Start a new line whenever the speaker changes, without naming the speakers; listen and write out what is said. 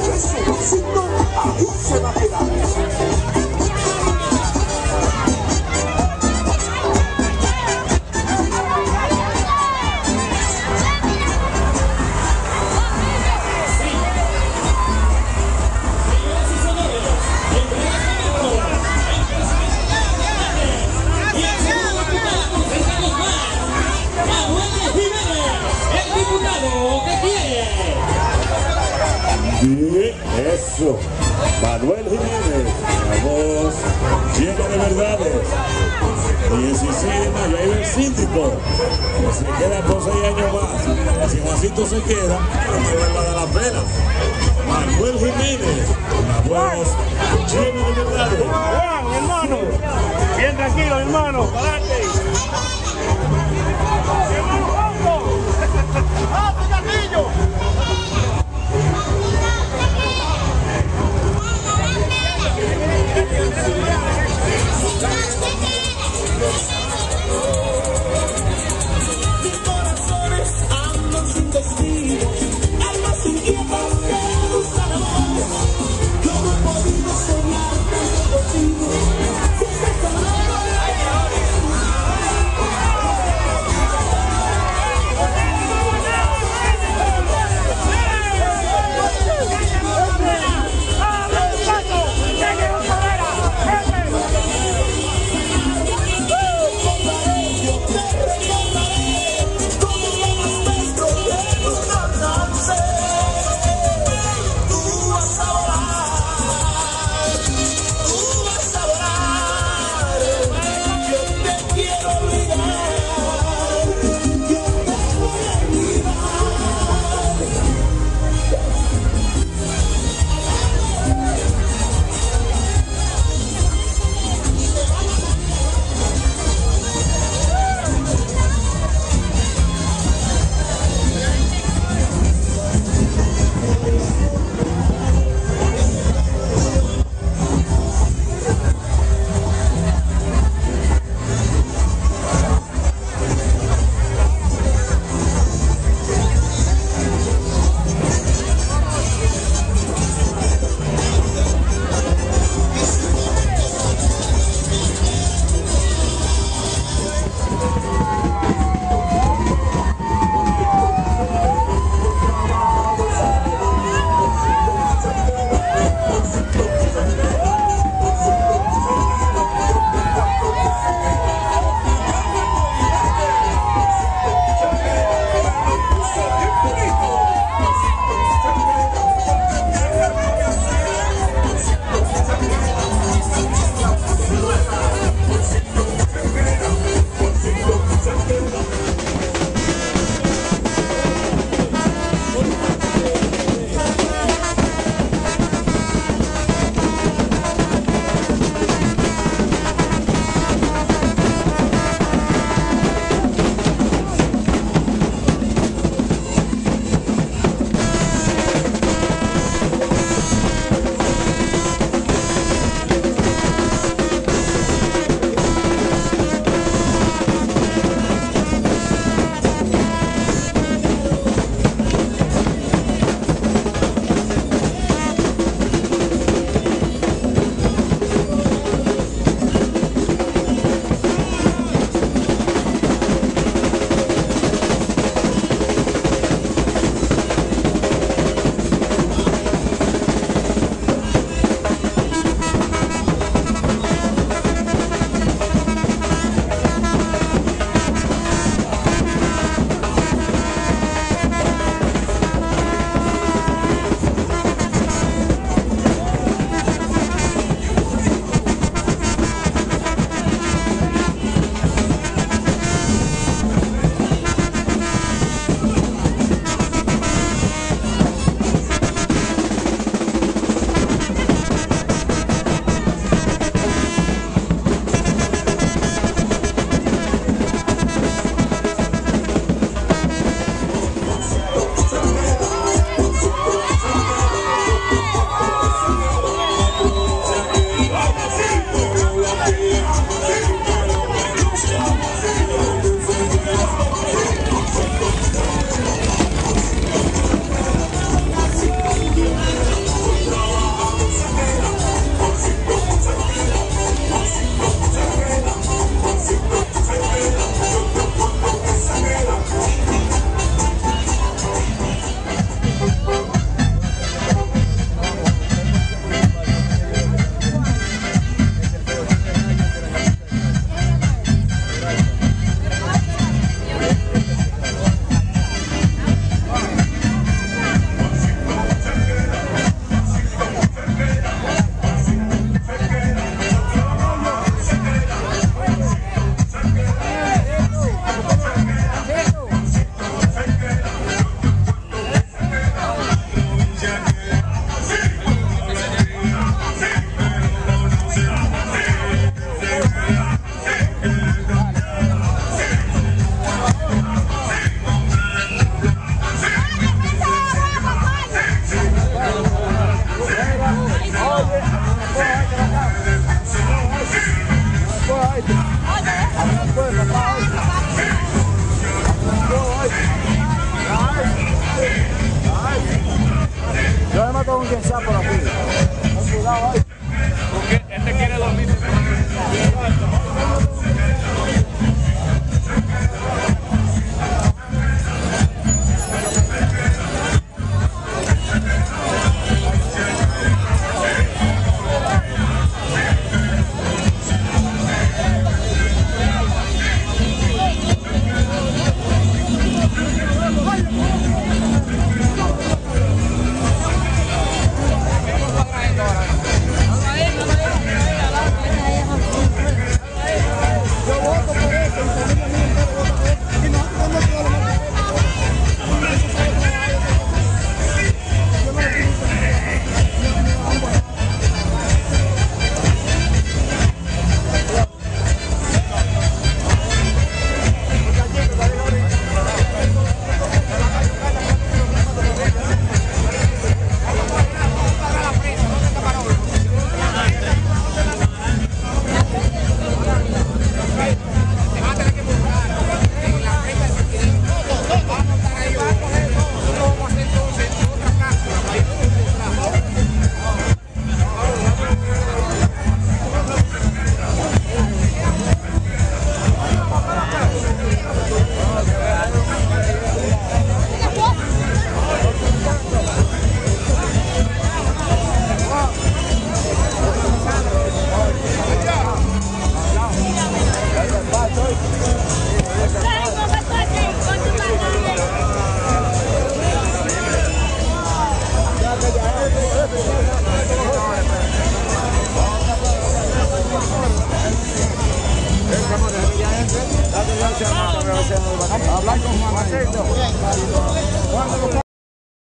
Jésus, sinon, à vous, c'est a pédale. Bien, eso. Manuel Jiménez, la voz llena de verdades. 16 de mayo, ahí el síndico. Se queda por seis años más. Si Juancito se queda, no va a dar la pena. Manuel Jiménez, la voz llena de verdades.
Juan, hermano. Bien tranquilo, hermano. Adelante.
Yo me con
quien sea por aquí. Cuidado ahí.
Porque este quiere dormir.